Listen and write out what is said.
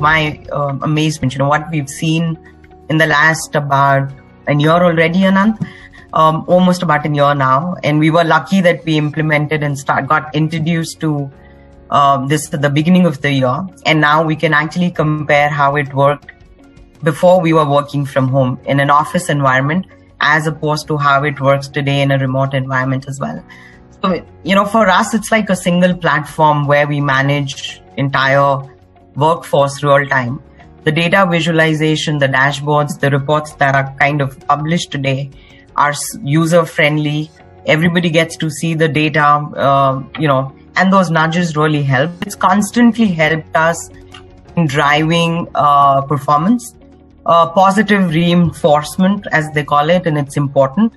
my uh, amazement. You know what we've seen in the last about a year already, Anant. Um, almost about a year now, and we were lucky that we implemented and start got introduced to uh, this at the beginning of the year, and now we can actually compare how it worked before we were working from home in an office environment, as opposed to how it works today in a remote environment as well. So, you know, for us, it's like a single platform where we manage entire workforce real time. The data visualization, the dashboards, the reports that are kind of published today are user friendly. Everybody gets to see the data, uh, you know, and those nudges really help. It's constantly helped us in driving uh, performance, uh, positive reinforcement, as they call it, and it's important.